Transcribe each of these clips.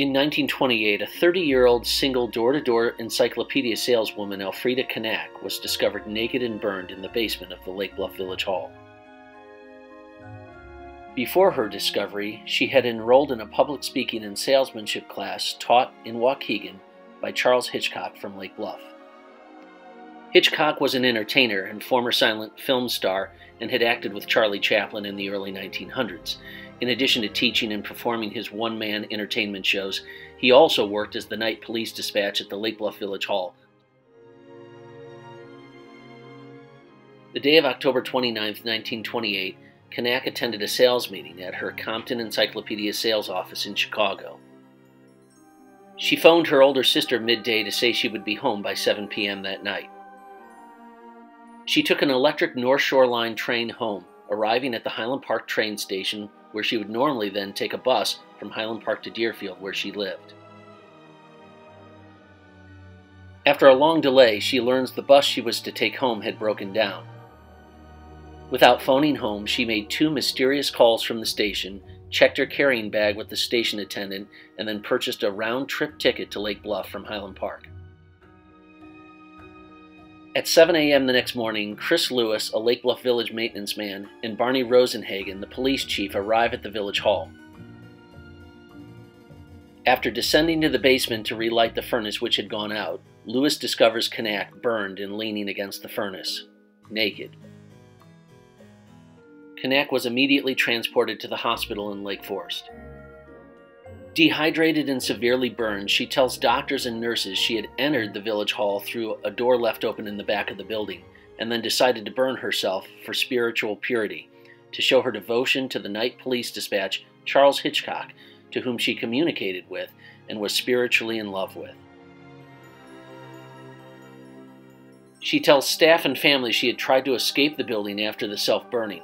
In 1928, a 30 year old single door to door encyclopedia saleswoman, Elfrida Knaak, was discovered naked and burned in the basement of the Lake Bluff Village Hall. Before her discovery, she had enrolled in a public speaking and salesmanship class taught in Waukegan by Charles Hitchcock from Lake Bluff. Hitchcock was an entertainer and former silent film star and had acted with Charlie Chaplin in the early 1900s. In addition to teaching and performing his one man entertainment shows, he also worked as the night police dispatch at the Lake Bluff Village Hall. The day of October 29, 1928, Knaak attended a sales meeting at her Compton Encyclopedia sales office in Chicago. She phoned her older sister midday to say she would be home by 7 p.m. that night. She took an electric North Shore Line train home, arriving at the Highland Park train station where she would normally then take a bus from Highland Park to Deerfield, where she lived. After a long delay, she learns the bus she was to take home had broken down. Without phoning home, she made two mysterious calls from the station, checked her carrying bag with the station attendant, and then purchased a round trip ticket to Lake Bluff from Highland Park. At 7 a.m. the next morning, Chris Lewis, a Lake Bluff Village maintenance man, and Barney Rosenhagen, the police chief, arrive at the village hall. After descending to the basement to relight the furnace which had gone out, Lewis discovers Knaak burned and leaning against the furnace, naked. Knaak was immediately transported to the hospital in Lake Forest. Dehydrated and severely burned, she tells doctors and nurses she had entered the village hall through a door left open in the back of the building and then decided to burn herself for spiritual purity, to show her devotion to the night police dispatch Charles Hitchcock, to whom she communicated with and was spiritually in love with. She tells staff and family she had tried to escape the building after the self burning,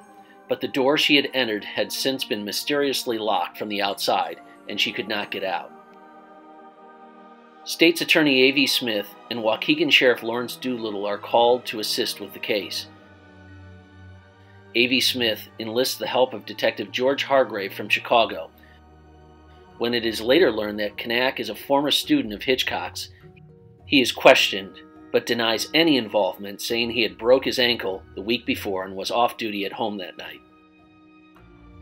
but the door she had entered had since been mysteriously locked from the outside and she could not get out. State's Attorney A.V. Smith and Waukegan Sheriff Lawrence Doolittle are called to assist with the case. A.V. Smith enlists the help of Detective George Hargrave from Chicago. When it is later learned that Knaak is a former student of Hitchcock's, he is questioned but denies any involvement, saying he had broke his ankle the week before and was off duty at home that night.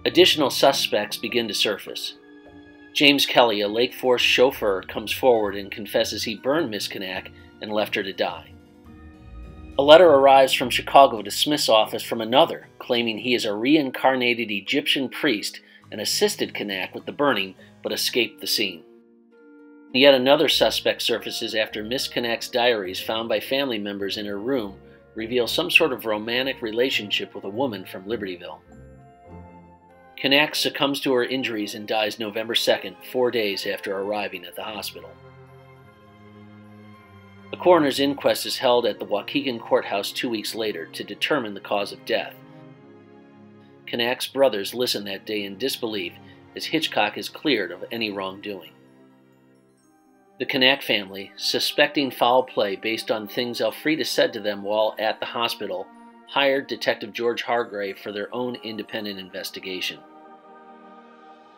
Additional suspects begin to surface. James Kelly, a Lake Forest chauffeur, comes forward and confesses he burned Miss Knaak and left her to die. A letter arrives from Chicago to Smith's office from another, claiming he is a reincarnated Egyptian priest and assisted Knaak with the burning but escaped the scene. Yet another suspect surfaces after Miss Knaak's diaries found by family members in her room reveal some sort of romantic relationship with a woman from Libertyville. Knaak succumbs to her injuries and dies November 2nd, four days after arriving at the hospital. A coroner's inquest is held at the Waukegan courthouse two weeks later to determine the cause of death. Knaak's brothers listen that day in disbelief as Hitchcock is cleared of any wrongdoing. The Knaak family, suspecting foul play based on things Elfrida said to them while at the hospital, hired Detective George Hargrave for their own independent investigation.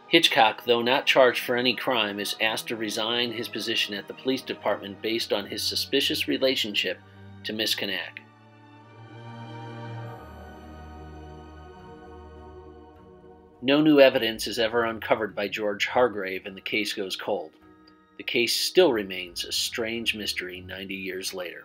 Hitchcock, though not charged for any crime, is asked to resign his position at the police department based on his suspicious relationship to Miss Knaak. No new evidence is ever uncovered by George Hargrave and the case goes cold. The case still remains a strange mystery 90 years later.